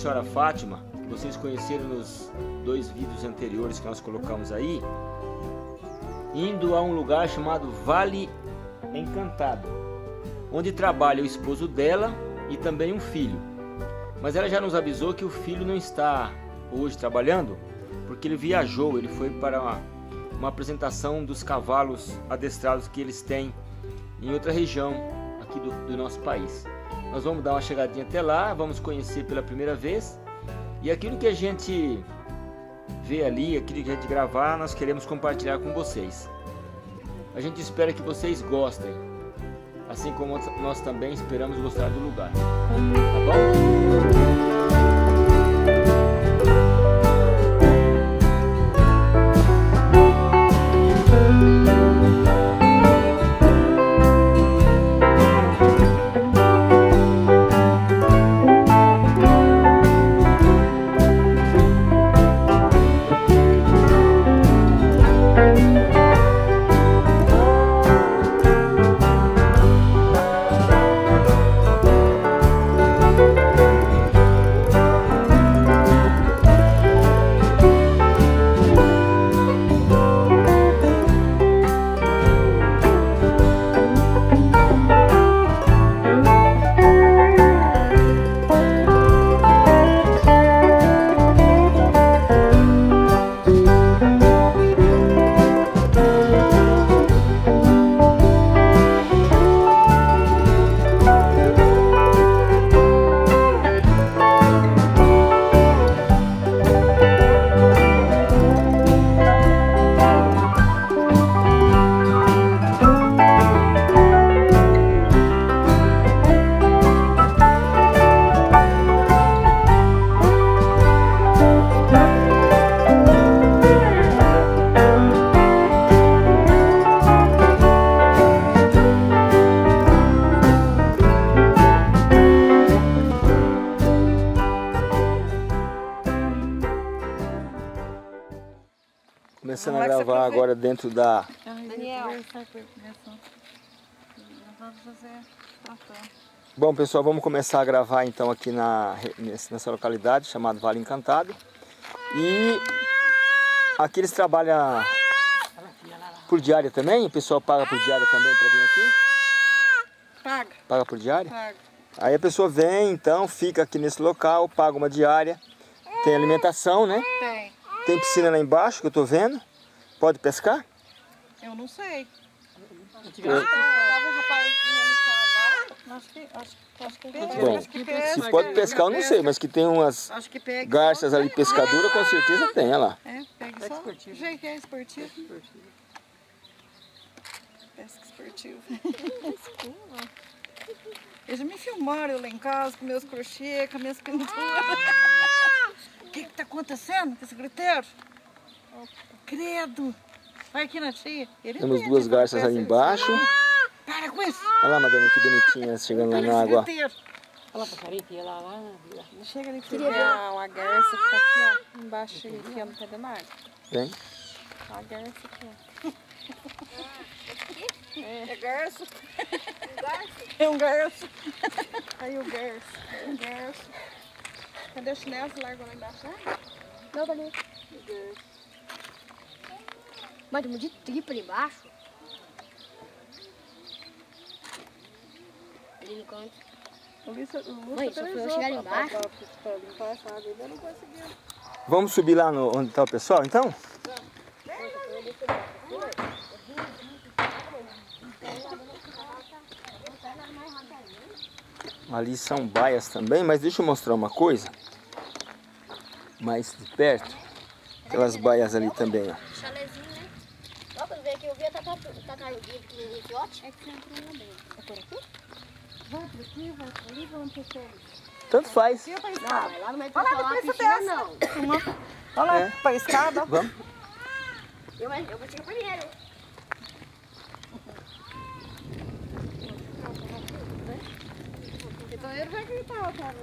senhora Fátima, que vocês conheceram nos dois vídeos anteriores que nós colocamos aí, indo a um lugar chamado Vale Encantado, onde trabalha o esposo dela e também um filho. Mas ela já nos avisou que o filho não está hoje trabalhando, porque ele viajou, ele foi para uma, uma apresentação dos cavalos adestrados que eles têm em outra região aqui do, do nosso país. Nós vamos dar uma chegadinha até lá, vamos conhecer pela primeira vez. E aquilo que a gente vê ali, aquilo que a gente gravar, nós queremos compartilhar com vocês. A gente espera que vocês gostem, assim como nós também esperamos gostar do lugar. Tá bom? Começando a gravar agora dentro da. Daniel. Bom pessoal, vamos começar a gravar então aqui na, nessa localidade chamada Vale Encantado. E aqui eles trabalham por diária também? O pessoal paga por diária também para vir aqui? Paga. Paga por diária? Paga. Aí a pessoa vem então, fica aqui nesse local, paga uma diária, tem alimentação, né? Tem. Tem piscina lá embaixo que eu tô vendo. Pode pescar? Eu não sei. Eu- Tava o rapazinho Acho que, acho, acho que Bom, acho que pesca. Se pode pescar eu não sei, mas que tem umas Acho que pega. garças ali pescadura com certeza tem, olha lá. É, pega só. esportivo. Gente, é esportivo. Pesca esportivo. Eles já me filmaram lá em casa com meus crochê, com minhas pinturas. O que que tá acontecendo com esse griteiro? Credo! Vai aqui na tia. Ele Temos duas garças ali embaixo. Para com isso! Olha lá, madame, que bonitinha chegando lá Olha na água. Olha a passarinho lá, lá na vila. Chega ali, Queria ver uma, uma garça que tá aqui, ó, embaixo aqui, ó, no pé da marca. Vem. Uma garça aqui, ó. É garço. É um garço. Aí o garço. Um garço. Cadê o chinelo? Você largou lá embaixo? Ah, Não, tá ali. Mas tem um monte de tripa ali embaixo. Ali no canto. Mãe, eu chegar ali embaixo. Vamos subir lá no, onde está o pessoal, então? Ali são baias também, mas deixa eu mostrar uma coisa. Mais de perto. Aquelas baias ali também, ó. Chalezinho, né? Ó, quando veio aqui, eu vi a tartaruguinha no fiote. É que você entrou lá dentro. É por aqui? Vai por aqui, vai por ali, vamos por aqui. Tanto faz. Não, mas lá no meio do Olha lá, lá, depois piscina você não. Olha lá, É. pra escada. Vamos? Eu, eu vou chegar primeiro. Então ele vai gritar, cara.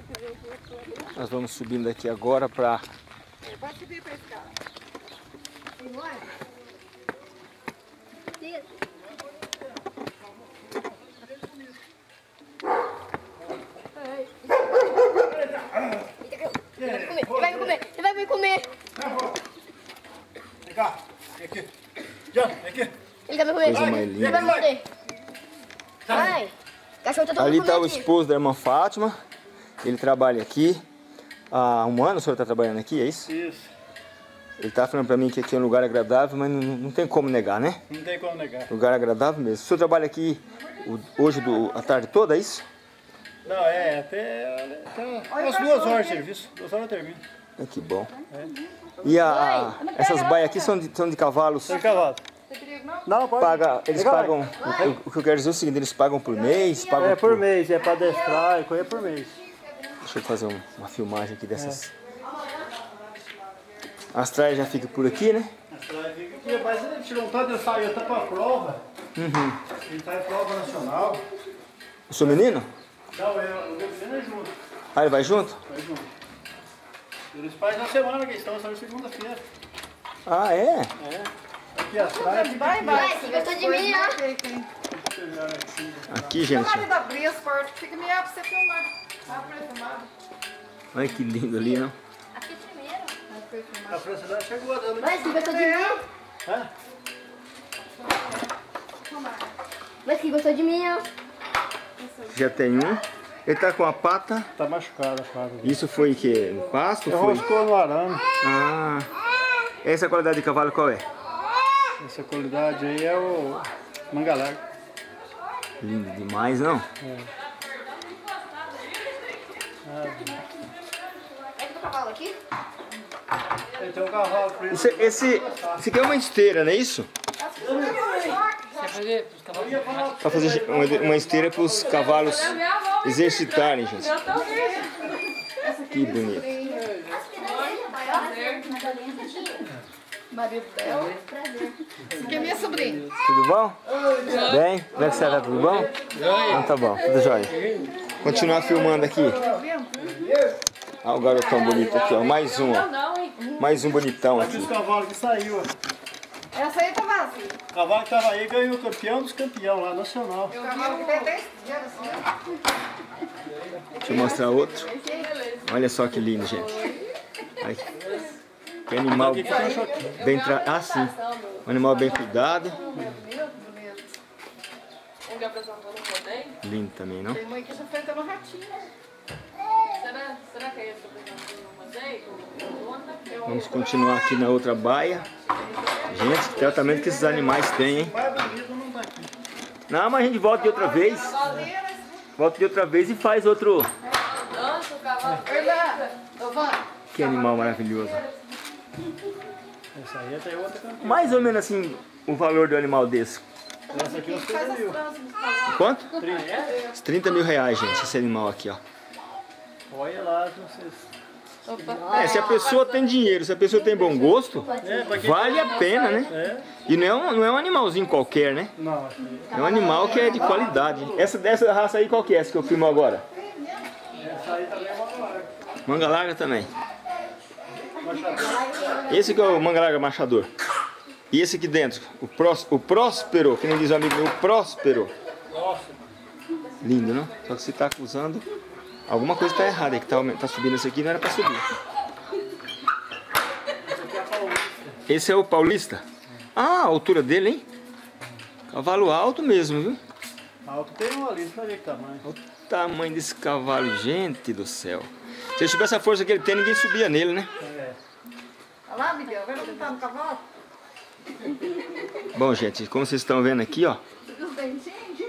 Nós vamos subindo aqui agora para Pode subir pra É, ele vai me comer, ele vai me comer, ele vai me comer. Vem cá, vem aqui. Jean, vem aqui. Ele vai me comer. Mais. Ele vai me morder. Vai. Ali tá o esposo da irmã Fátima. Ele trabalha aqui. Há um ano o senhor está trabalhando aqui, é isso? Isso. Ele está falando para mim que aqui é um lugar agradável, mas não, não tem como negar, né? Não tem como negar. Lugar agradável mesmo. O senhor trabalha aqui hoje do, a tarde toda, é isso? Não, é, até, até umas duas horas de serviço. Duas horas termina. Ah, que bom. E a, a- essas baias aqui são de, são de cavalos. Tem cavalo. Não, pode. Paga, eles Legal, pagam. O, o que eu quero dizer é o seguinte, eles pagam por mês, pagam É por mês, é pra adestrar, é coisa por mês. Deixa eu fazer um- uma filmagem aqui dessas. As traias já ficam por aqui, né? Aqui, Mas ele tirou um tanto de saiu até pra prova. Ele tá em prova nacional. O seu menino? Não, é, o menino é junto. Ah, ele vai junto? Vai junto. Eles fazem na semana que estão, só na segunda-feira. Ah, é? É. Aqui atrás. Vai, vai. Vai, se gostou de mim, ó. Aqui, gente. Pode abrir as portas, fica meio pra você filmar. Pra filmar. Olha que lindo ali, não? Aqui primeiro. A França chegou a dando. Vai, se gostou de mim. Hã? Vai, se gostou de mim, ó. Já tem um. Ele tá com a pata. Tá machucado a quadra. Isso foi que no pasto? Eu Foi? roscou no arame. Ah. Essa qualidade de cavalo qual é? Essa qualidade aí é o manga larga. Lindo demais, não? Do cavalo aqui. Ele tem um cavalo preto. Esse, esse, esse aqui é uma esteira, não é isso? Quer fazer Pra fazer uma, uma esteira para os cavalos exercitarem, gente. Que bonito. Marido dela. Esse aqui é minha sobrinha. Tudo bom? Bem? Como é que você tá? Tudo bom? Então tá bom, tudo jóia. Continuar filmando aqui. Olha o garotão bonito aqui, ó. Mais um, ó. Mais um bonitão Aqui aqui. os cavalos que saiu. ó. Essa aí tá vazia. O cavalo que tava aí ganhou o campeão dos campeões lá, nacional. O cavalo que tem 10 dias assim. Deixa eu mostrar outro. Olha só que lindo, gente. Ai, Que animal bem tra... Ah, sim. Um animal bem cuidado. Lindo também, não? Tem mãe que já até no ratinho. Será, será que é esse que Vamos continuar aqui na outra baia. Gente, que tratamento que esses animais têm, hein? Não mas a gente volta de outra vez. Volta de outra vez e faz outro. Que animal maravilhoso. Mais ou menos assim o valor do animal desse. Essa aqui uns 30 mil. Quanto? 30. 30 mil reais, gente, esse animal aqui, ó. Olha lá, vocês. É, se a pessoa tem dinheiro, se a pessoa tem bom gosto, É, vale a pena, né? É? E não é um, não é um animalzinho qualquer, né? Não. É um animal que é de qualidade. Essa dessa raça aí, qual que é essa que eu filmo agora? Essa aí também é uma larga. Manga larga também. Esse que é o manga larga machador. E esse aqui dentro, o, prós, o próspero, que nem diz o amigo meu, o próspero. Lindo, não? Só que você está acusando. Alguma coisa está errada aí, que tá, tá subindo esse aqui, não era para subir. Esse é o paulista? Ah, a altura dele, hein? Cavalo alto mesmo, viu? Alto tem um ali, você vai ver que tamanho. Olha o tamanho desse cavalo, gente do céu. Se ele tivesse a força que ele tem, ninguém subia nele, né? olha lá, Miguel, vai montar no cavalo? Bom, gente, como vocês estão vendo aqui, ó, Os dentinhos,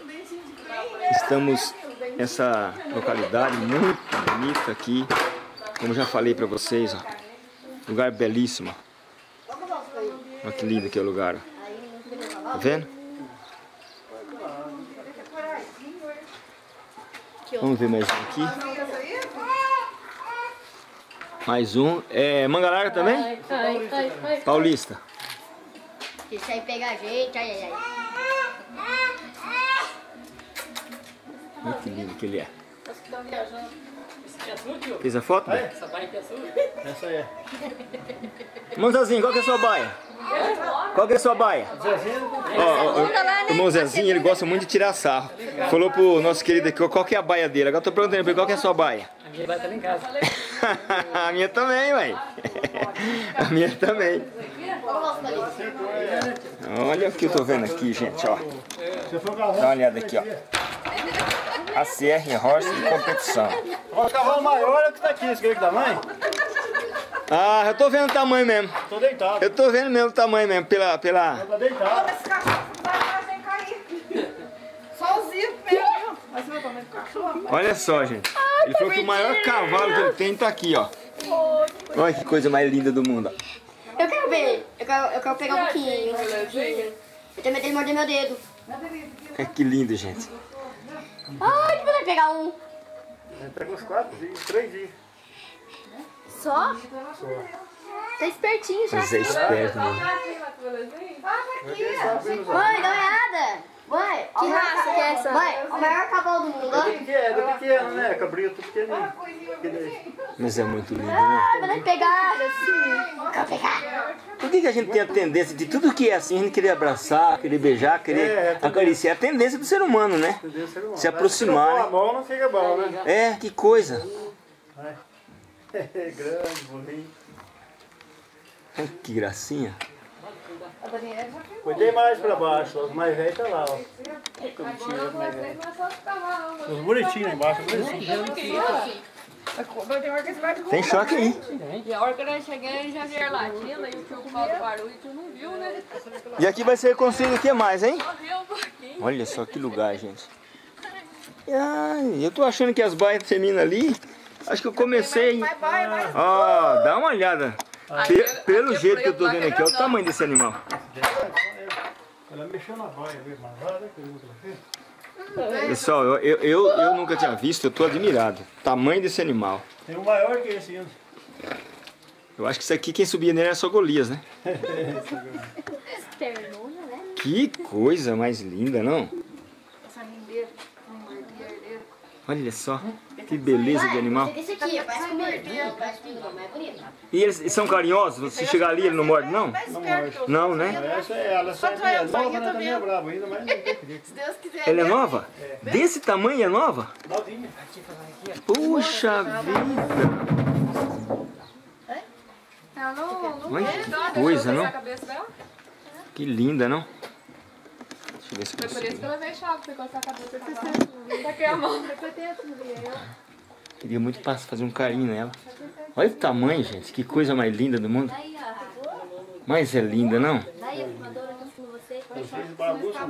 os dentinhos de creme. estamos nessa localidade muito bonita aqui. Como já falei pra vocês, ó, lugar belíssimo. Olha que lindo que é o lugar, ó. Tá vendo? Vamos ver mais um aqui. Essa? Mais um. É manga larga também? Ai, ai, ai, ai. Paulista. Deixa aí pegar a gente, ai, ai, ai. Olha que lindo que ele é. Esse aqui é? Fez a foto? Bé? Essa baia aqui é sua? Essa aí é. Irmão Zezinho, qual que é a sua baia? Qual que é a sua baia? Ó, ó, ó, o irmão Zezinho, ele gosta muito de tirar sarro. Falou pro nosso querido aqui, qual que é a baia dele? Agora eu tô perguntando pra ele, qual que é a sua baia? A minha baia tá lá em casa. a minha também, ué. A minha também. Olha o que eu tô vendo aqui, gente, ó. Dá uma olhada aqui, ó. A CR Horse de competição. O cavalo maior é o que tá aqui, esse aqui da mãe. Ah, eu tô vendo o tamanho mesmo. Tô deitado. Eu tô vendo mesmo o tamanho mesmo, pela. pela... Tá deitado. Esse cachorro não vai cair. Só o Zico mesmo? Mas você vai comer com cachorro? Olha só, gente. Ele falou que o maior cavalo que ele tem tá aqui, ó. Olha que coisa mais linda do mundo. ó. Eu quero ver. Eu quero, eu quero pegar um pouquinho. um pouquinho. Eu tenho medo de morder meu dedo. É que lindo, gente. Ai, que vontade de pegar um. Pega uns quatro dias, três dias. Só? Tá espertinho já. Mas é esperto mesmo. Mãe, dá uma olhada. Mãe, que raça que é essa? Mãe, o maior cavalo do mundo. É do pequeno, é do pequeno, né? Cabrito pequenininho. Mas é muito lindo, né? Ai, vai pegar. Quero pegar. Por que, que a gente tem a tendência de tudo que é assim, a gente querer abraçar, querer beijar, querer É, é acariciar? É a tendência do ser humano, né? Entendeu? Ser humano. Se aproximar, Mas né? não fica bom, né? É, que coisa. É grande, bonito. Que gracinha. Cuidei mais pra baixo, os mais velhos tá lá, ó. Os bonitinhos lá embaixo, bonitinhos. Que você vai Tem choque aí. E a hora que nós chegamos, já latina e o tio Paulo parou e tio não viu, né? E aqui vai ser construído o que mais, hein? Um. Olha só que lugar, gente. Ai, eu tô achando que as baias terminam ali. Acho que eu comecei. vai, vai, vai. Ó, dá uma olhada. Pe- pelo jeito que eu lá vendo aqui, olha o tamanho desse animal. Ela mexeu na baia, lá, né? que. Pessoal, eu, eu, eu, eu nunca tinha visto, eu tô admirado. Tamanho desse animal. Tem um maior que esse ainda. Eu acho que isso aqui quem subia nele era só Golias, né? Né? Que coisa mais linda, não? Olha só, que beleza de animal. É. E eles são carinhosos? Se chegar ali, ele não morde, não? Não, né? Essa é ela, essa é a nova, né? Tá também. meio brava ainda, mas. Ela é nova? Desse tamanho é nova? Novinha. Puxa vida! Ela não, não Olha que coisa, não? Que linda, não? Eu ver se eu Foi por isso que ela veio chave, ficou essa cabeça pra baixo. Tá aqui a mão. Queria muito pas- fazer um carinho nela. Olha o tamanho, gente. Que coisa mais linda do mundo. Mas é linda, não? Tá você. Eu vai. Deixa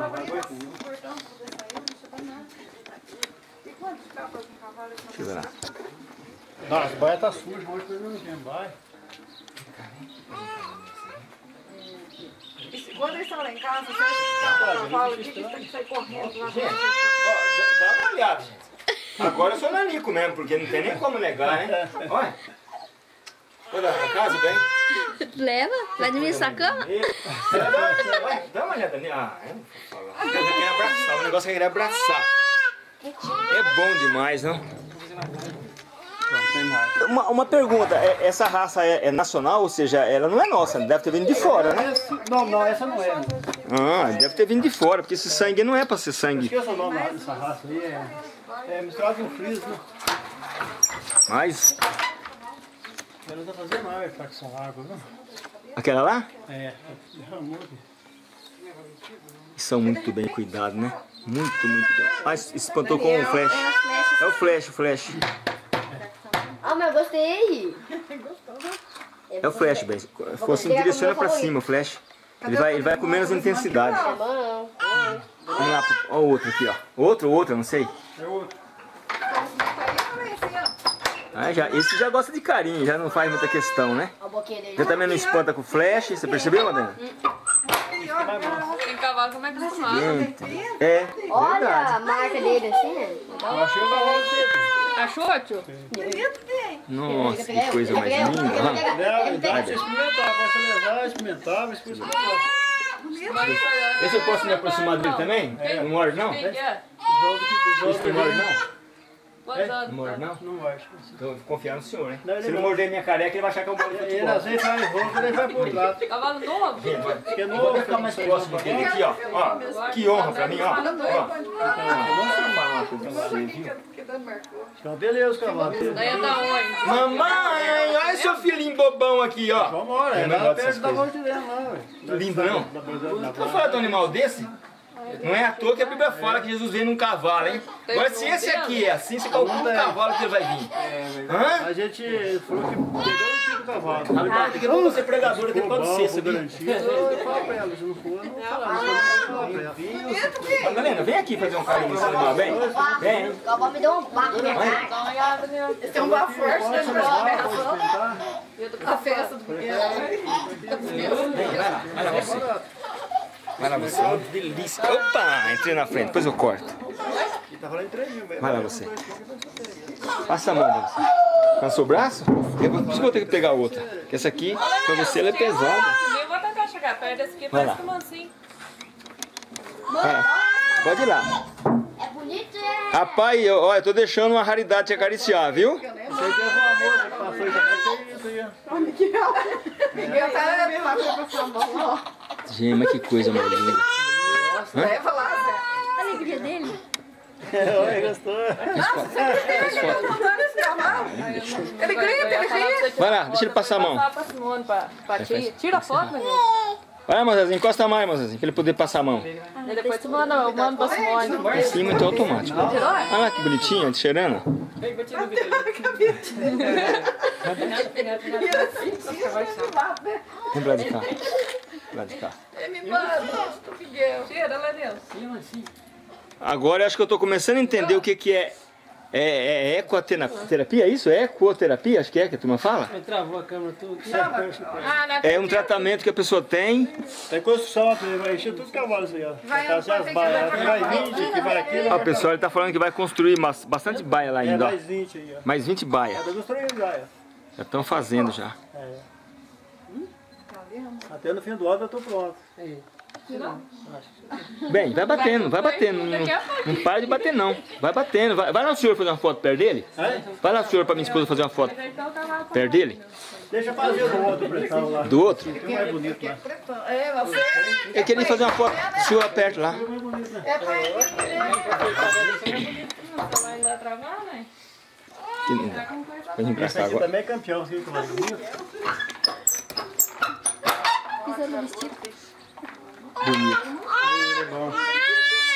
eu ver lá. Não, as baias tá sujas, hoje pelo menos tem baia. Quando eles estão lá em casa, você que fala que tem que sair correndo lá. Ó, dá uma olhada, gente. Agora eu sou nanico mesmo, porque não tem nem como negar, né? Olha. Vou dar pra casa, bem? Leva? Vai dormir nessa cama? Vai, dá uma olhada nele. Ah, eu não vou falar. Eu quero abraçar, o negócio que eu queria abraçar. É bom demais, não? Uma, uma pergunta, é- essa raça é, é nacional, ou seja, ela não é nossa, deve ter vindo de fora, né? Não, não, essa não é. Ah, deve ter vindo de fora, porque esse sangue não é pra ser sangue. Esqueça o nome dessa raça aí. É, é misturado com né? Mas, Ela tá fazendo mais facção água, né? aquela lá? É, derramou aqui. São muito bem cuidados, né? Muito, muito bem. Ah, es- espantou com o flash. É o flash, o flash. Mas eu gostei. É o flash, bem. Fosse direciona pra cima o flash. Ele vai, ele vai com menos intensidade. Não. Vamos lá, ó o outro aqui, ó. Outro, outro, não sei. É outro. Ah, já, esse já gosta de carinho, já não faz muita questão, né? Já também não espanta com flash, você percebeu, Madena? Tem cavalo como é acostumado. Gente, é Olha a marca dele assim. Eu achei o cavalo dele. Achou, tio? Nossa, que coisa mais linda. ó. Dá, dá pra você experimentar, pode você levar, experimentar, levar. Esse eu posso me aproximar dele também? Não morde não? É? Não morde não? Quantos anos? Não morde não? Não vai. Então eu vou confiar no senhor, hein? Não, ele Se ele não. morder minha careca, ele vai achar que eu moro de Ele futebol. às vezes faz roupa, ele vai pro outro lado. Cavalo novo? Porque Eu não vou ficar mais próximo dele aqui, ó. ó. Que honra pra mim, ó. Vamos? Então, beleza, os cavalos. Daí é da onde? Mamãe, olha seu filhinho bobão aqui, ó. Vambora, é Eu não lá perto da coisas. Monte Dentro, lá, ué. Lindo, não? Falar de um animal desse? Não é à toa que a Bíblia fala que Jesus veio num cavalo, hein? Agora, se esse aqui é assim, você calcula o cavalo que ele vai vir. Hã? A gente falou que pegou o tio do cavalo. Rapaz, daqui a pouco eu vou ser pregador aqui Ficou por causa bom, de você, ficou sabia? garantido. Eu falo pra ela, se não for, eu não eu não vem aqui fazer um carinho nesse animal, vem. Vem. O cavalo me deu um baco na cara. Tem uma força Pode de experimentar, bola. pode experimentar. A festa do Vem, vai lá, vai lá você. Vai lá você, uma delícia. Opa, entrei na frente, depois eu corto. E falando em 3 mil mesmo. Vai lá você. Passa a mão, Deus. Cansou o braço? Eu por isso que eu vou ter que pegar outra. Porque essa aqui, pra você, ela é pesada. Eu vou tentar chegar perto desse aqui, Vai parece lá. que mansinho. Pode ir lá. É bonito, é. Rapaz, eu, ó, eu tô deixando uma raridade te acariciar, viu? Você teve uma moça que passou aí também, isso aí, ó. Miguel tá lá pra passar a mão, ó. Gente, mas que coisa mais linda. Leva lá, Zé. A alegria dele. Oi, gostou? Ele grita, ele ri. Vai lá, deixa ele passar a mão. Tira a foto, meu Deus. Vai lá, Mozazinho, encosta mais, Mozazinho, pra ele poder passar a mão. E depois tu manda, eu mando pra Simone. Em cima, então, automático. Olha lá que bonitinho, de cheirando. Vem pra lá de cá. Pra lá de cá. Me manda, Miguel. Tira lá dentro. Agora eu acho que eu tô começando a entender o que que é... É, é ecoterapia, é isso? É ecoterapia, acho que é que a turma fala? Travou a câmera tudo. Ah, né? É um tratamento que a pessoa tem. Tem construção, vai encher tudo cavalo isso aí, ó. Vai fazer as baias. Vai 20, aqui vai aquilo. Ó, o pessoal ele tá falando que vai construir mas- bastante baia lá É ainda, ó. mais 20 aí, ó. Mais 20 baia. Tá construindo já, ó. Já estão fazendo já. Até no fim do ano eu tô pronto. Bem, vai batendo, vai batendo. Não, não para de bater não. Vai batendo. Vai, vai lá o senhor fazer uma foto perto dele? Vai lá o senhor pra minha esposa fazer uma foto perto dele? Deixa eu fazer o outro pretão lá. Do outro? Tem mais bonito lá. É, você. Eu queria fazer uma foto do senhor perto lá. É pra ele. Vai né? Esse cá aqui agora. também é campeão, viu vai? Pisando no vestido. Bonito.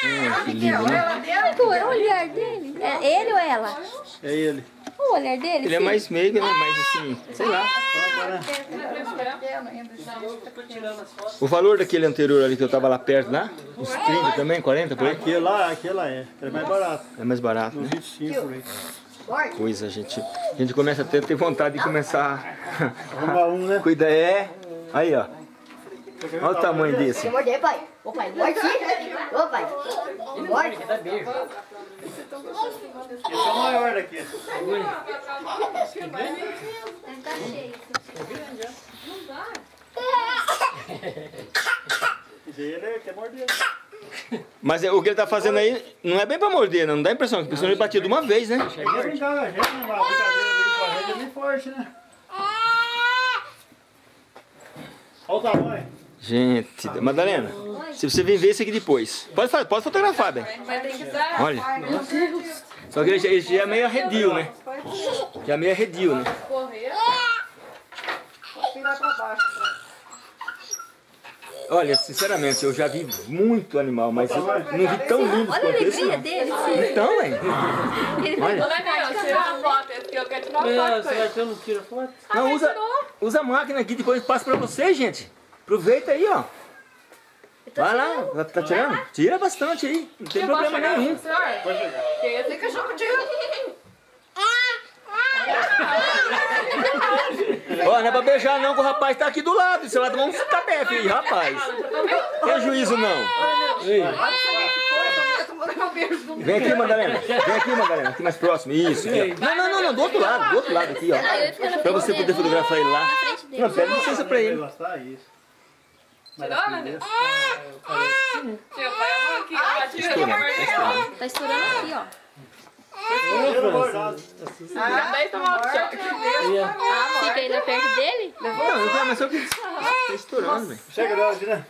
Hum, que lindo, né? Qual é o olhar dele? É ele ou ela? É ele. O olhar dele? Ele é mais meigo, né? Mais assim, sei lá. O valor daquele anterior ali que eu tava lá perto lá, uns 30 também, 40 por aí, Aquele lá, aquele lá é. É mais barato. é mais barato, né? 25 por aí. Coisa, a gente, a gente começa até a ter vontade de começar Arrumar um, né? Cuida, é. Aí, ó. Olha o tamanho desse. Quer morder, pai? Ô, pai, morde. Ô, pai. Morde. Esse é o maior daqui. Tá cheio. Esse aí ele quer morder. Mas é, o que ele tá fazendo aí não é bem pra morder, não, não dá a impressão que a pessoa ele batia de uma vez, né? Ele quer brincar com a gente, né? Uma brincadeira dele com a gente é bem forte, né? Olha o tamanho. Gente, Madalena, se você vir ver esse aqui depois, pode, pode fotografar, bem. Mas tem que dar. Olha. Só que ele já, ele já é meio arredio, né? Já é meio arredio, né? Olha, sinceramente, eu já vi muito animal, mas eu não vi tão lindo Olha a quanto esse, alegria dele. Então, velho. Olha. Aqui eu quero tirar foto. não tiro foto? Não, usa, usa a máquina aqui, depois eu passo pra vocês, gente. Aproveita aí, ó. Vai lá, vai- tá tirando? Tira bastante aí, não tem Eu problema chegar nenhum. esse Fica juntinho. Ó, não é pra beijar não, que o rapaz tá aqui do lado. Você vai tomar um tapé, filho, rapaz. Tem juízo não. Vem aqui, Madalena. Vem aqui, Madalena. Aqui mais próximo. Isso. Aqui. Não, não, não, não. Do outro lado. Do outro lado aqui, ó. Pra você poder fotografar ele lá. Não, pede licença pra Vai ele. gostar isso. Tirou, né, vai a mão aqui. ó. Tá estourando aqui, ó. Acabei de tomar um choque. Fica lá perto dele. Não, eu quero, mas só que tá estourando, velho. Chega hora, né?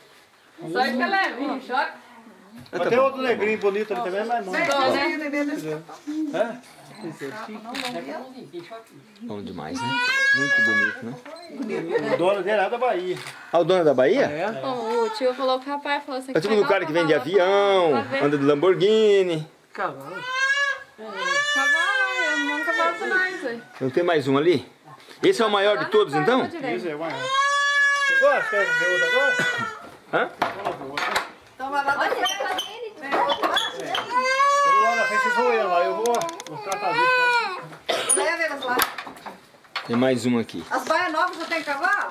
Só que ela é vinho, choque. Mas tem outro negrinho bonito ali também, mas não. Né? É? Bom demais, né? Muito bonito, né? O dono dele é lá da Bahia. Ah, o dono é da Bahia? Bom, o tio falou que o rapaz falou assim. É tipo do cara que vende avião, anda de Lamborghini. Cavalo. Cavalo, eu não cavalo pra nós, velho. Não tem mais um ali? Esse é o maior de todos, então? Isso é maior. Chegou? Você quer ver outro agora? Hã? Eu vou lá na frente, eu lá. Eu vou mostrar pra ver. Leva elas lá. Tem mais um aqui. As baias novas já tem cavalo?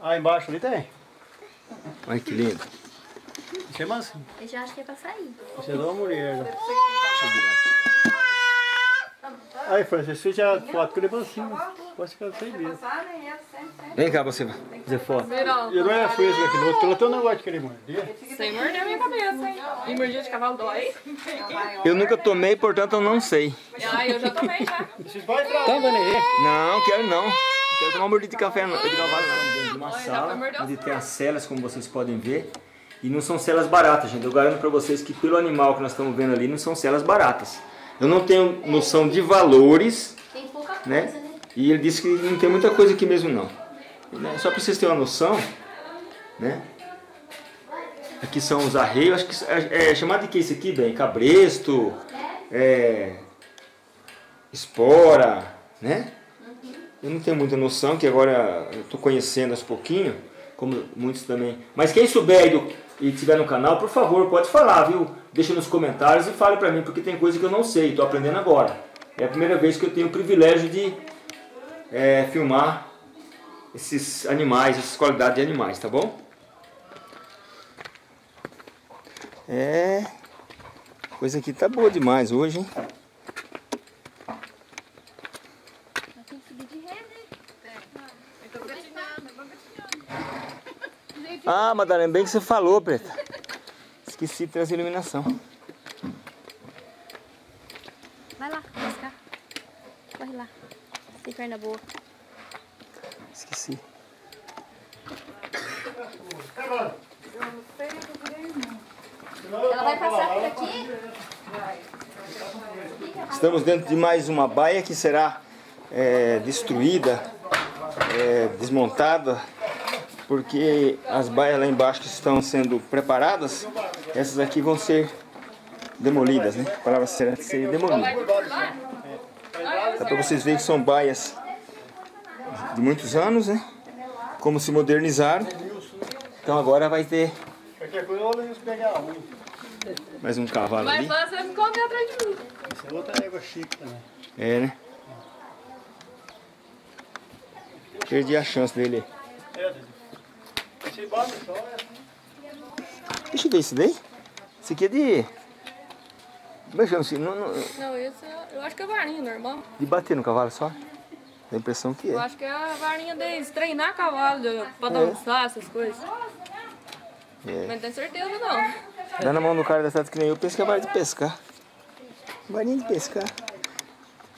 Ah, embaixo ali tem. Olha que lindo. Isso é mansinho. Eu já acho que é pra sair. Isso é uma mulher. né? Aí, Francis, você já foto com ele mansinho. Pode ficar sem medo. Vem cá, você vai fazer foto. Virou. E não é fresco aqui, não, porque ela tem um negócio de querer morder. Sem morder minha cabeça, hein? E mordida de cavalo dói? Eu nunca tomei, portanto eu não sei. Ah, eu já tomei já. Vocês vão entrar. Tá? Não, quero não. Não Quero tomar uma mordida de café, não. De cavalo, não. Dentro de uma sala o onde tem as celas, como vocês podem ver. E não são celas baratas, gente. Eu garanto pra vocês que pelo animal que nós estamos vendo ali, não são celas baratas. Eu não tenho noção de valores, Tem pouca coisa, né? né? E ele disse que não tem muita coisa aqui mesmo, não. Né? Só pra vocês terem uma noção, né? Aqui são os arreios, acho que é, é chamado de que isso aqui, bem? Cabresto, é, espora, né? Eu não tenho muita noção, que agora eu tô conhecendo aos pouquinho, como muitos também. Mas quem souber e tiver no canal, por favor, pode falar, viu? Deixa nos comentários e fale pra mim, porque tem coisa que eu não sei, tô aprendendo agora. É a primeira vez que eu tenho o privilégio de é, filmar esses animais, essas qualidades de animais, tá bom? É. Coisa aqui tá boa demais hoje, hein? Renda. Ah, Madalena, bem que você falou, Preta. Esqueci de trazer iluminação. Vai lá, pescar. Corre lá. Tem perna boa. Esqueci. Ela vai passar por aqui? Estamos dentro de mais uma baia que será é, destruída, é, desmontada, porque as baias lá embaixo que estão sendo preparadas, essas aqui vão ser demolidas, né? A palavra será ser demolida. Dá para vocês verem que são baias de muitos anos, né? Como se modernizaram. Então agora vai ter Qualquer coisa, eu vou pegar um. mais um cavalo Mas ali. você me esconder atrás de mim. Essa é outra égua chique também. É, né? Perdi a chance dele. É, Dede. Esse bate só é Deixa eu ver isso daí. Isso aqui é de. Como é que chama isso? Não, não, Não, isso é- eu acho que é varinha normal. de bater no cavalo só? Dá a impressão que Eu é. acho que é a varinha deles, treinar cavalo, de- pra dançar, essas coisas. É. Mas não tenho certeza não. Dá na mão do cara dessa que nem eu, pensa que é vara de pescar. Varinha de pescar.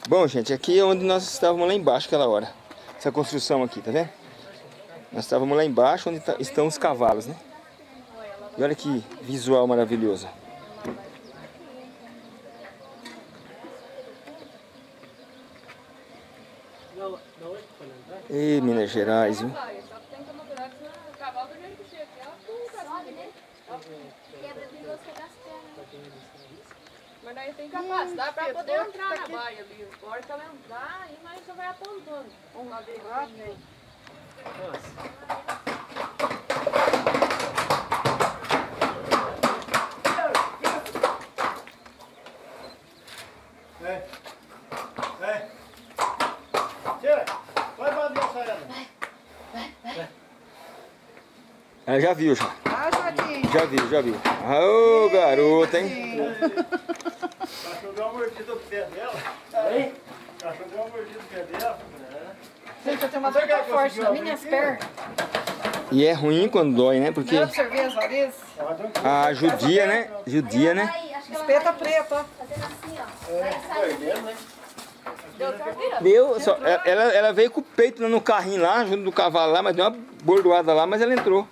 Bom, gente, aqui é onde nós estávamos lá embaixo aquela hora. Essa construção aqui, tá vendo? Nós estávamos lá embaixo onde tá- estão os cavalos, né? E olha que visual maravilhoso. Ê, Minas Gerais, viu? Né? Mas daí tem capacidade pra poder entrar na baia ali. A hora que ela entrar, aí mais você vai apontando. Uma vez. É. É. Tira. Vai pra minha saia. Ela já viu, já. Ah. Já viu, já viu. Ô, garota, hein? Cachorro deu uma mordida no pé dela. Aí? Cachorro deu uma mordida no pé dela. Gente, eu tenho uma dor tão forte nas minhas pernas. E é ruim quando dói, né? Porque observei as varizes. a judia, né? Judia, né? Espeta preta, ó. Fazendo assim, ó. Vai sair. Deu só, ela, ela veio com o peito no carrinho lá, junto do cavalo lá, mas deu uma bordoada lá, mas ela entrou.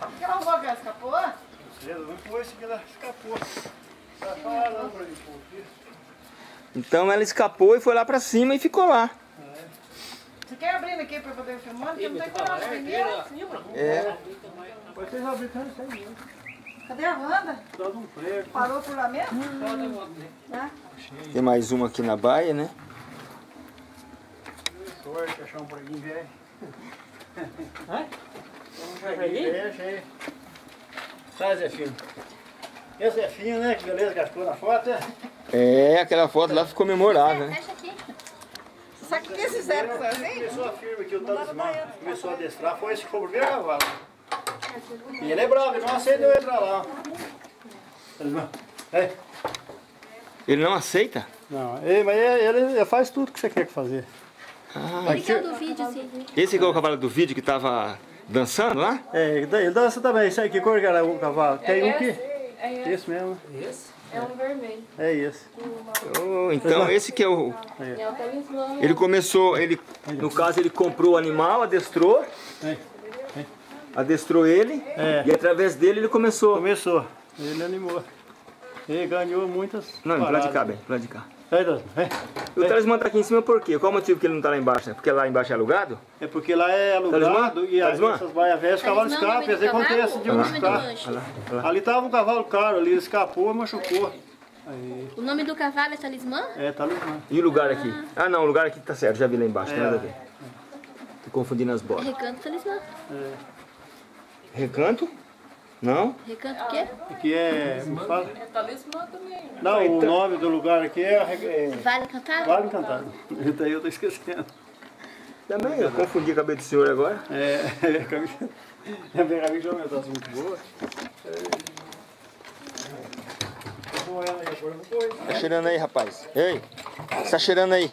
Aquela avó que escapou? Não foi isso que ela escapou. Tá falando pra mim, pô. Então ela escapou e foi lá pra cima e ficou lá. Você quer abrir aqui pra poder filmar? Porque não tem coragem primeiro. É. Depois vocês abrem tanto isso aí mesmo. Cadê a Wanda? Dando um prego. Parou por lá mesmo? Tem mais uma aqui na baia, né? Sorte, achar um preguinho velho. Hã? Achei. Sai, Zefinho. Esse é fino, né? Que beleza que ficou na foto, né? É, aquela foto lá ficou memorável, né? Fecha aqui. Sabe o que Quem fazem? Começou a firma aqui, o talismã, começou a adestrar, foi esse que foi o primeiro cavalo. E ele é bravo, ele não aceita eu entrar lá. Talismã. É. Ele não aceita? Não, ele, mas ele, ele faz tudo que você quer fazer. Ele que é o do vídeo, sim. Esse que é o cavalo do vídeo que tava dançando lá? É, ele dança também. Isso aí, que cor que era o cavalo? Tem um que... É, Esse mesmo, Esse? é um vermelho. é esse. Oh, então esse que é o... É o talismã. Ele começou, ele, no caso ele comprou o animal, adestrou, É. adestrou ele É. e através dele ele começou. Começou, ele animou. Ele ganhou muitas Não, pro lado de cá, paradas. bem, lado de cá. É. E o talismã tá aqui em cima por quê? Qual o motivo que ele não tá lá embaixo? Né? Porque lá embaixo é alugado? É porque lá é alugado Talismã? e as, Talismã? essas baias velhas, os cavalos Talismã, escapam. nome do Esse acontece de O nome do escapar. lanche. Ali tava um cavalo caro, ali escapou, machucou. Aí, O nome do cavalo é talismã? é, talismã. E o lugar aqui? Ah não, o lugar aqui tá certo, já vi lá embaixo, tem É. nada a ver. Tô confundindo as bolas. Recanto talismã. Recanto? Não? Recanto o quê? Aqui é. Me fala. É talismã também. Não, o nome do lugar aqui é. é Vale cantado? Vale Encantado. Daí eu tô esquecendo. Também, eu confundi a cabeça do senhor agora. É, é, camisa. É, minha camisa é uma taça muito boa. É. Eu vou olhar aí, agora eu vou correr. Tá cheirando aí, rapaz. Ei, você tá cheirando aí.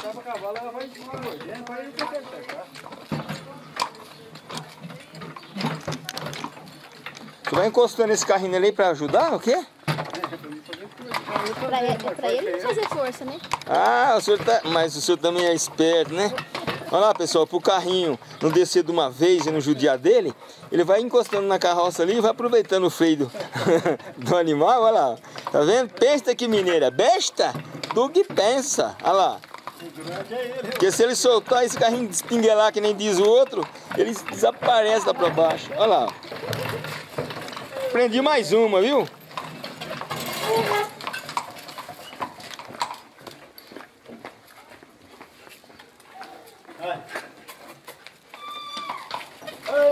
Só cavalo, ela vai de uma nojenta, vai ir pra cá. Tu vai encostando esse carrinho ali pra ajudar, o quê? Pra ele, pra ele não fazer força, né? Ah, o senhor tá. Mas o senhor também é esperto, né? Olha lá, pessoal, pro carrinho não descer de uma vez e não judiar dele, ele vai encostando na carroça ali e vai aproveitando o freio do, do animal, olha lá. Tá vendo? Pensa que mineira, besta do que pensa. Olha lá. Porque se ele soltar esse carrinho despinguelar que nem diz o outro, ele desaparece lá pra baixo. Olha lá. Prendi mais uma, viu? Ô,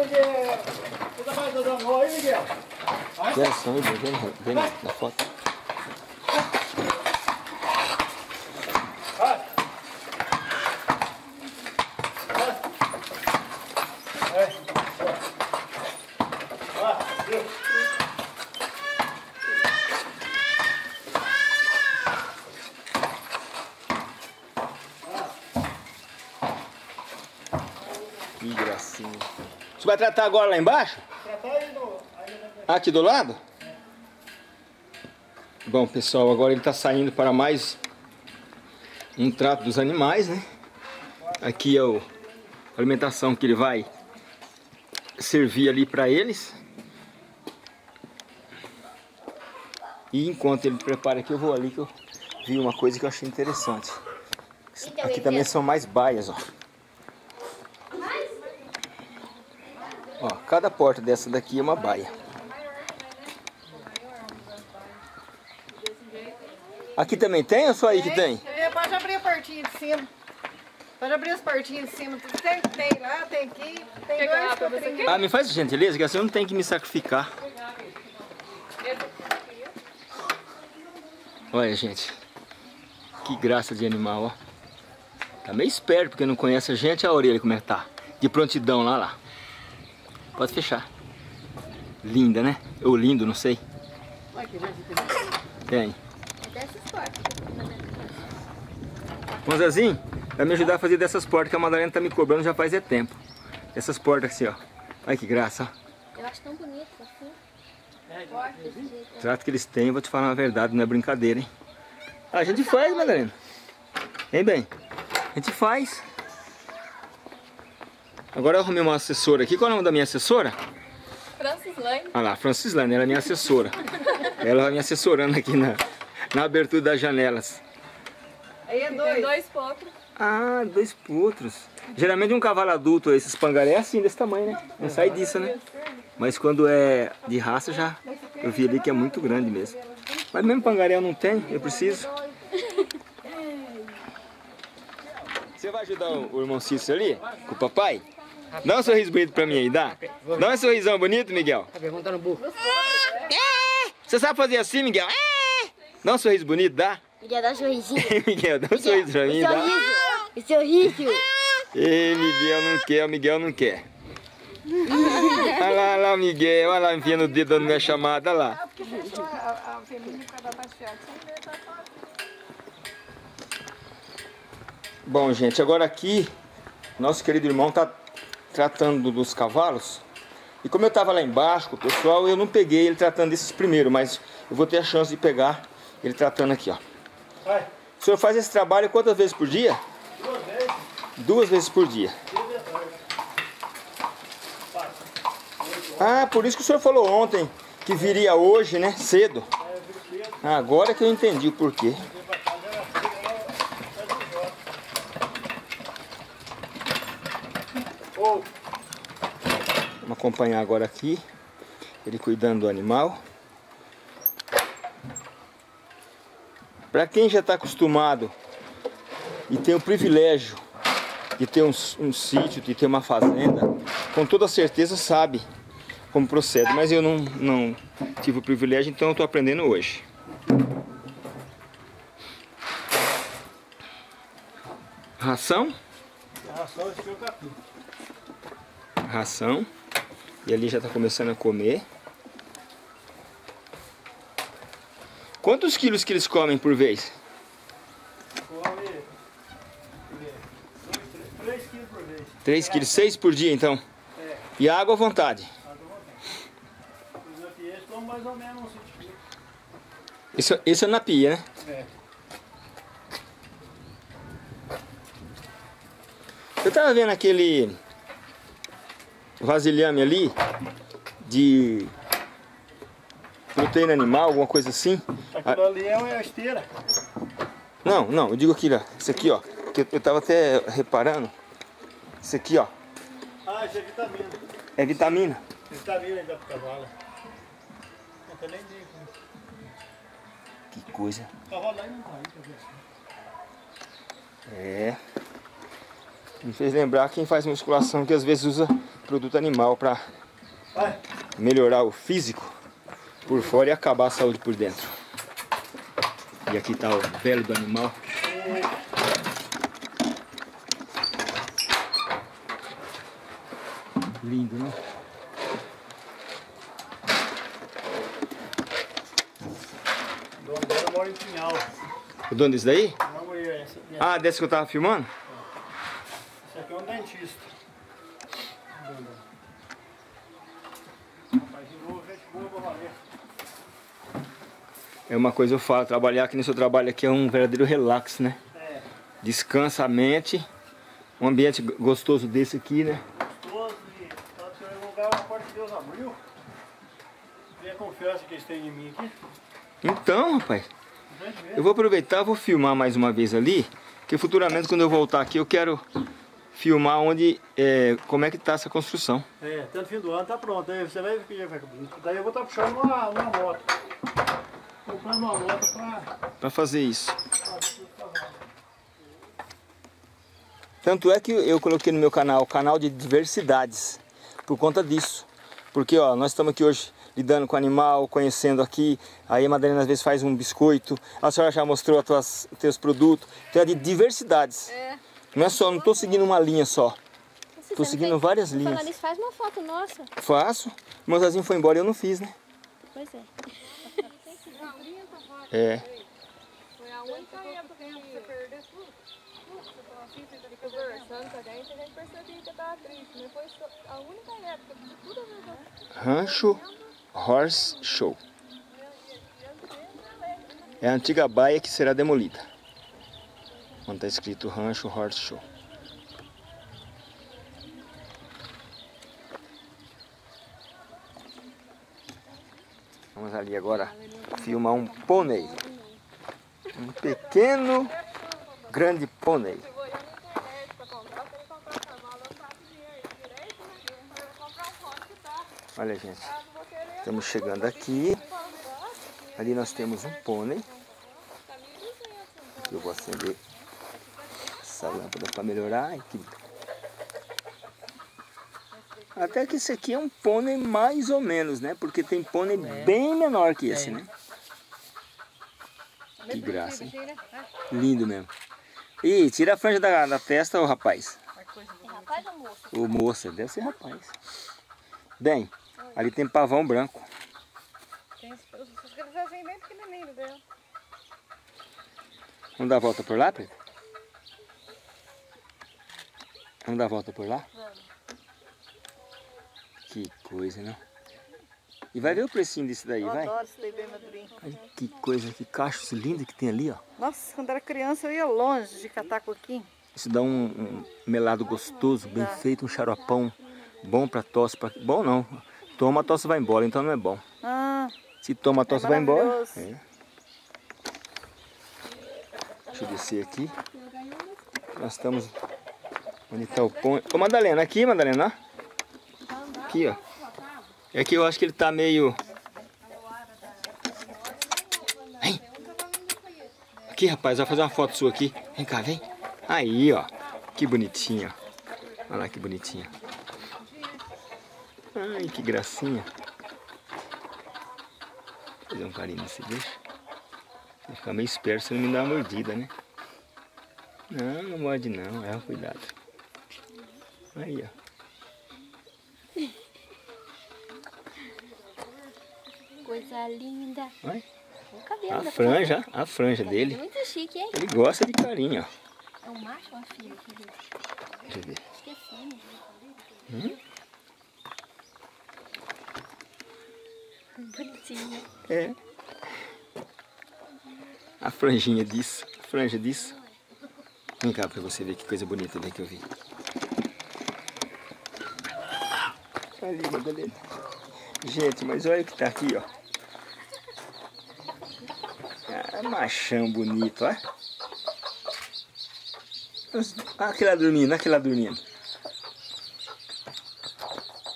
Miguel! Você tá mais dando nó aí, Miguel? Atenção, aí, bem, bem, bem na, na foto. Vai! Vai! É. Vai, viu? Que gracinha. Você vai tratar agora lá embaixo? Aqui do lado? Bom, pessoal, agora ele está saindo para mais um trato dos animais, né? Aqui é o, a alimentação que ele vai servir ali para eles. E enquanto ele prepara aqui, eu vou ali que eu vi uma coisa que eu achei interessante. Aqui também são mais baias, ó. Cada porta dessa daqui é uma baia. Aqui também tem ou só aí que tem? É, pode abrir a portinha de cima. Pode abrir as portinhas de cima. Tem, tem lá, tem aqui. Tem dois você. Ah, me faz gentileza, que assim eu não tenho que me sacrificar. Olha, gente. Que graça de animal, ó. Tá meio esperto, porque não conhece a gente. Olha a orelha como é que tá. De prontidão lá, lá. Pode fechar. Linda, né? Ou lindo, não sei. Tem. Até essas portas. Mozazinho, vai me ajudar a fazer dessas portas que a Madalena tá me cobrando já faz é tempo. Essas portas assim, ó. Olha que graça, ó. Eu acho tão bonito assim. O trato que eles têm, eu vou te falar uma verdade, não é brincadeira, hein? A gente faz, Madalena. Hein, bem? A gente faz. Agora eu arrumei uma assessora aqui. Qual é o nome da minha assessora? Francis Lane. Olha lá, Francis Lane, ela é minha assessora. Ela vai me assessorando aqui na, na abertura das janelas. Aí é dois. Tem dois potros. Ah, dois potros. Geralmente um cavalo adulto, esses pangaré é assim, desse tamanho, né? Não sai disso, né? Mas quando é de raça já, eu vi ali que é muito grande mesmo. Mas mesmo pangaré eu não tenho, eu preciso. Você vai ajudar o irmão Cícero ali? Com o papai? Dá um sorriso bonito pra mim aí, dá? Dá um sorrisão bonito, Miguel. Tá perguntando burro. É! Você sabe fazer assim, Miguel? É! Dá um sorriso bonito, dá? Miguel, dá um sorrisinho. Miguel, dá um sorriso pra mim, dá? O sorriso. Ei, Miguel não quer, o Miguel não quer. Olha lá, olha lá o Miguel, olha lá enfiando o dedo na minha chamada, olha lá. Tá. Bom, gente, agora aqui, nosso querido irmão tá tratando dos cavalos. E como eu tava lá embaixo com o pessoal, eu não peguei ele tratando desses primeiro, mas eu vou ter a chance de pegar ele tratando aqui, ó. Vai, O senhor faz esse trabalho quantas vezes por dia? duas vezes, Duas vezes por dia. Ah, por isso que o senhor falou ontem que viria hoje, né? Cedo. Ah, Agora que eu entendi o porquê. Vamos acompanhar agora aqui. Ele cuidando do animal. Para quem já está acostumado e tem o privilégio de ter um, um sítio, de ter uma fazenda, com toda certeza sabe como procede. Mas eu não, não tive o privilégio, então eu estou aprendendo hoje. Ração? a ração é capim. ração. E ali já está começando a comer. Quantos quilos que eles comem por vez? Come, é, dois, três, três quilos por vez. 3 quilos, 6 por dia então. É. E água à vontade. Os aqui, eles tomam mais ou menos uns 20 quilos. Isso, isso é na pia, né? É. Eu tava vendo aquele vasilhame ali de proteína animal, alguma coisa assim. Aquilo ali é uma esteira. Não, não, eu digo aqui, ó. Isso aqui, ó. Que eu, eu tava até reparando. Isso aqui, ó. Ah, isso é vitamina. É vitamina. Vitamina ainda pro cavalo. Tem nem dica. Que coisa. O cavalo aí não vai, tá vendo? É. Me fez lembrar quem faz musculação que às vezes usa produto animal para melhorar o físico por fora e acabar a saúde por dentro. E aqui tá o velho do animal. Lindo, né? O dono dela mora em Pinhal. O dono desse daí? É Ah, desse que eu tava filmando? É um dentista. Rapaz, de novo, gente boa pra valer. É uma coisa eu falo, trabalhar aqui nesse seu trabalho aqui é um verdadeiro relax, né? É, Descansa a mente. Um ambiente gostoso desse aqui, né? gostoso e tá, lugar uma porta que Deus abriu. A confiança que eles têm em mim aqui. Então, rapaz, eu vou aproveitar, vou filmar mais uma vez ali, que futuramente quando eu voltar aqui eu quero filmar onde, é, como é que tá essa construção. É, até no fim do ano tá pronto. Aí você vai ver que já vai. Daí eu vou estar puxando uma, uma moto. Comprando uma moto pra. Pra fazer isso. Tanto é que eu coloquei no meu canal, canal de diversidades, por conta disso. Porque ó, nós estamos aqui hoje lidando com animal, conhecendo aqui. Aí a Madalena às vezes faz um biscoito. A senhora já mostrou os teus produtos. Então é de diversidades. É. Não é só, não estou seguindo uma linha só. Não seguindo várias Falando linhas. faz uma foto nossa. Faço. O meu Zazinho foi embora e eu não fiz, né? Pois é. É. Foi a única época que você perdeu tudo. Você falou assim, você tá conversando com a gente, a gente percebia que eu tava triste. Mas foi a única época que tudo a Rancho Horse Show. É a antiga baia que será demolida. Onde está escrito Rancho Horse Show. Vamos ali agora filmar um pônei. Um pequeno, grande pônei. Olha, gente. Estamos chegando aqui. Ali nós temos um pônei. Eu vou acender essa lâmpada para melhorar. Aqui. Até que esse aqui é um pônei mais ou menos, né? Porque tem pônei bem menor que esse, né? Que graça, hein? Lindo mesmo. Ih, tira a franja da, da testa, ô rapaz. Rapaz ou moço? Ô moça, deve ser rapaz. Bem, ali tem pavão branco. Tem os, os, os grisalzinhos bem pequenininhos dela. Vamos dar a volta por lá, Pedro? Vamos dar a volta por lá? Que coisa, né? E vai ver o precinho desse daí, Eu vai. adoro esse daí bem madurinho. Que coisa, que cachos lindo que tem ali, ó. Nossa, quando era criança eu ia longe de catar coquinho. Isso dá um, um melado gostoso, bem feito, um xaropão bom pra tosse. Pra... Bom não, toma a tosse vai embora, então não é bom. Ah, Se toma a tosse vai embora. É. Deixa eu descer aqui. Nós estamos. Onde está o pão? Ô Madalena, aqui, Madalena. Aqui, ó. É que eu acho que ele tá meio. Vem. Aqui, rapaz, vai fazer uma foto sua aqui. Vem cá, vem. Aí, ó. Que bonitinho. ó. Olha lá que bonitinho. Ai, que gracinha. Vou fazer um carinho nesse bicho. Que ficar meio esperto se não me dar uma mordida, né? Não, não morde não, é cuidado. Aí, ó. Coisa linda. Olha. A franja, a franja criança. dele. Muito chique, hein? Ele gosta de carinho, ó. É um macho ou uma filha? Deixa eu ver. Deixa eu ver. Acho que é fêmea. Hum? Bonitinho. É. A franjinha disso, a franja disso. Vem cá pra você ver que coisa bonita daí que eu vi. Ali. Gente, mas olha o que tá aqui, ó. Ah, machão bonito, ó. Ah, aquele lá dormindo, aquele lá dormindo.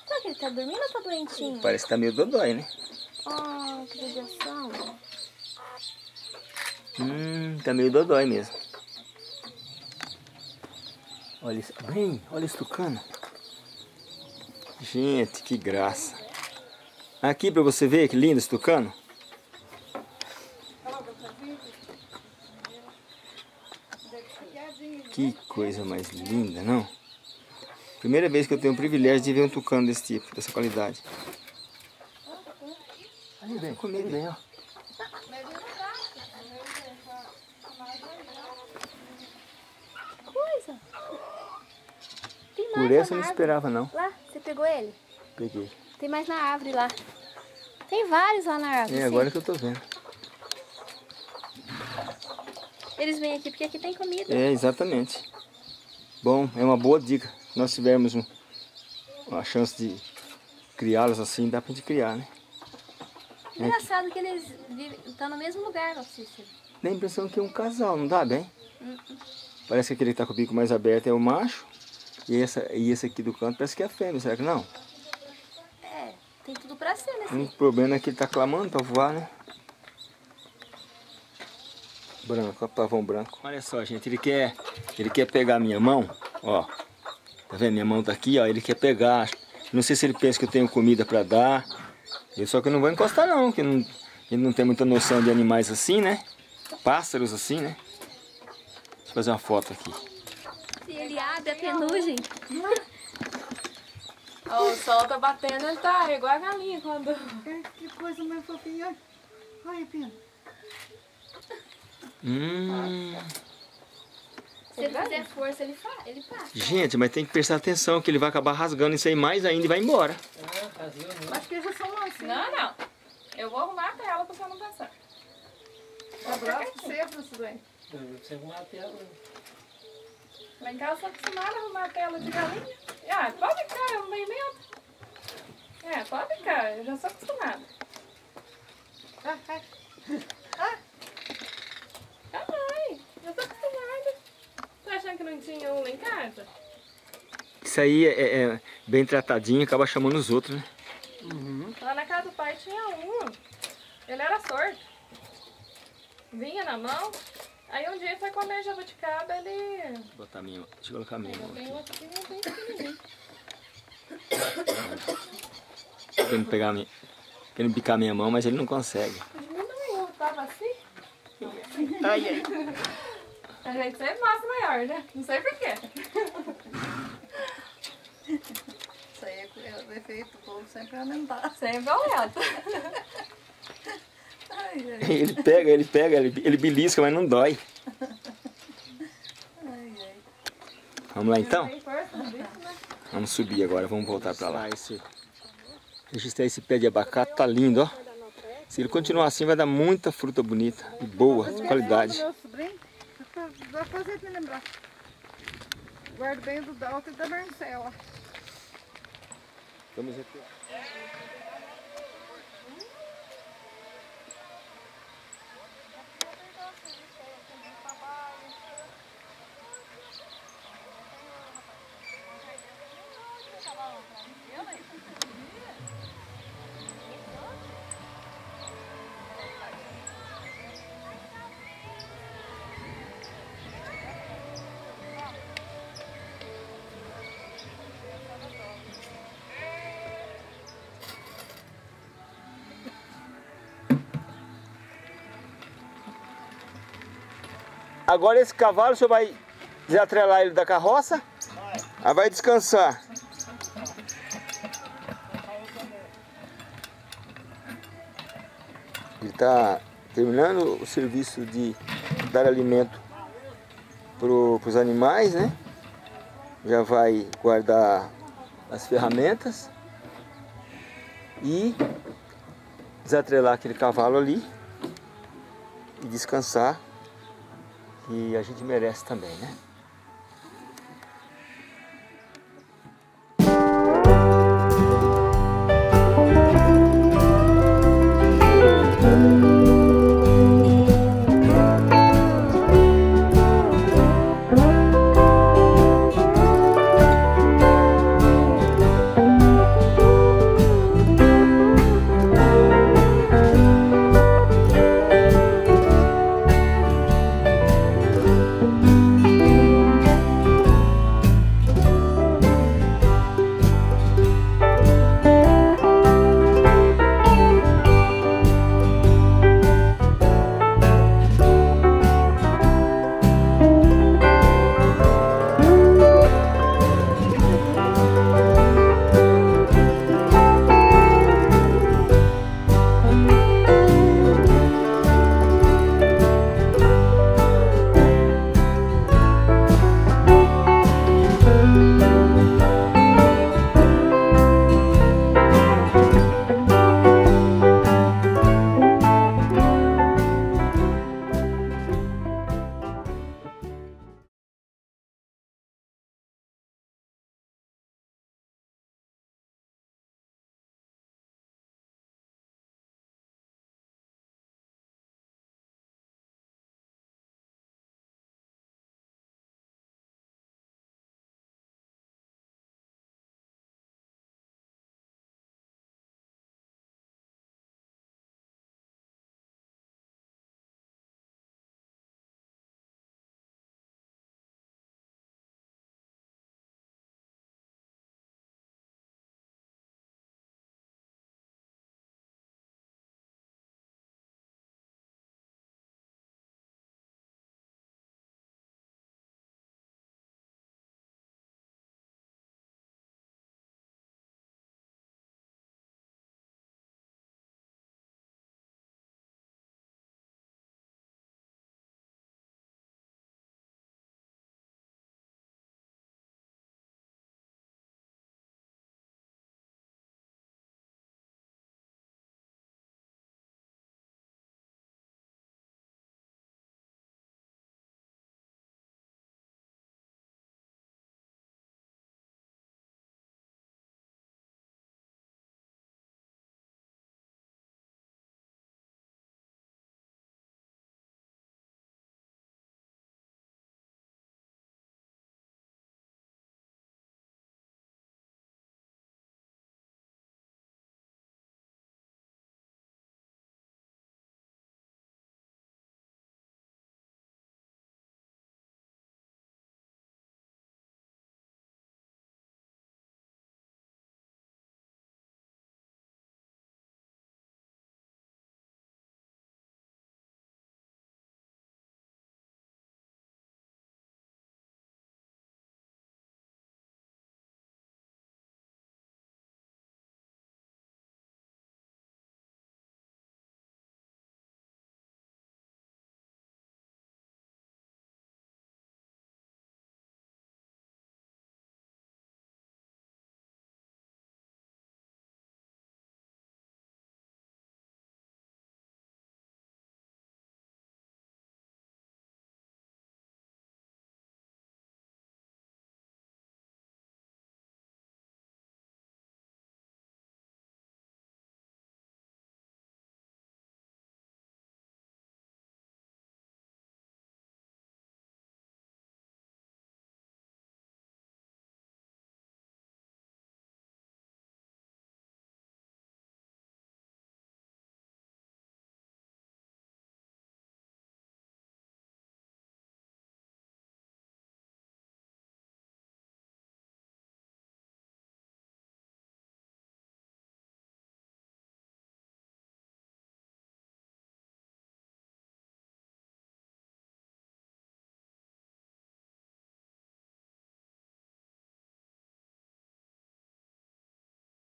Será que ele tá dormindo ou tá doentinho? Parece que tá meio dodói, né? Ah, que judiação. Hum, tá meio dodói mesmo. Olha isso. Bem, olha esse tucano. Gente, que graça. Aqui pra você ver que lindo esse tucano. Que coisa mais linda, não? Primeira vez que eu tenho o privilégio de ver um tucano desse tipo, dessa qualidade. Ali, bem, comigo, bem, ó. Coisa. Tem mais Por essa eu não esperava, não. Lá, você pegou ele? Peguei. Tem mais na árvore lá. Tem vários lá na árvore. É sim. agora que eu tô vendo. Eles vêm aqui porque aqui tem comida. É, exatamente. Bom, é uma boa dica. Se nós tivermos um- uma chance de criá-los assim, dá pra gente criar, né? Engraçado que eles estão no mesmo lugar, ó, Cícero. Dá a impressão que é um casal, não dá bem? Parece que aquele que tá com o bico mais aberto é o macho. E, essa, e esse aqui do canto parece que é fêmea, será que não? É, tem tudo pra ser, né? O único problema é que ele tá clamando pra voar, né? Branco, ó, pavão branco. Olha só, gente, ele quer, ele quer pegar a minha mão, ó. Tá vendo? Minha mão tá aqui, ó. Ele quer pegar. Não sei se ele pensa que eu tenho comida pra dar. Eu só que eu não vou encostar não, que não, ele não tem muita noção de animais assim, né? Pássaros assim, né? Deixa eu fazer uma foto aqui. Ele abre a penugem. Ó, o sol tá batendo, ele tá igual a galinha quando. que coisa mais fofinha. Olha, Pina. Hum. Se ele fizer força, ele, fa ele passa. Gente, mas tem que prestar atenção que ele vai acabar rasgando isso aí mais ainda e vai embora. Acho que eles já são mansinhos. Não, não. Eu vou arrumar a tela pra você não passar. Tá bravo você, Francisco? Você arrumar a tela. Lá em casa eu sou acostumada a arrumar a tela de galinha. Ah, pode ficar, eu não tenho medo. É, pode ficar, eu já sou acostumada. Ai, ai. Ai, já sou acostumada. Tá achando que não tinha um lá em casa? Isso aí é, é- é bem tratadinho, acaba chamando os outros, né? Lá na casa do pai tinha um. Ele era sordo. Vinha na mão. Aí um dia foi comer jabuticaba, ele... Vou botar minha, deixa eu colocar a minha Eu mão aqui. não tem pequenininho. Querendo pegar minha, querendo picar minha mão, mas ele não consegue. Diminuiu, tava assim. Ai, ai. A gente sempre mostra maior, né? Não sei porquê. Isso aí é é o defeito do povo sempre aumentar. Sempre aumenta. Ai, ai, Ele pega, ele pega, ele, ele belisca, mas não dói. ai. Vamos lá então? Né? Vamos subir agora, vamos voltar pra lá. Esse, registrar esse pé de abacate, tá lindo, ó. Se ele continuar assim, vai dar muita fruta bonita e boa, de qualidade. Vai fazer me lembrar. Guardo bem do Dalton e da Marcela. Vamos aqui. Agora esse cavalo, o senhor vai desatrelar ele da carroça? Aí vai descansar. Está terminando o serviço de dar alimento para os animais, né? Já vai guardar as ferramentas e desatrelar aquele cavalo ali e descansar que a gente merece também, né?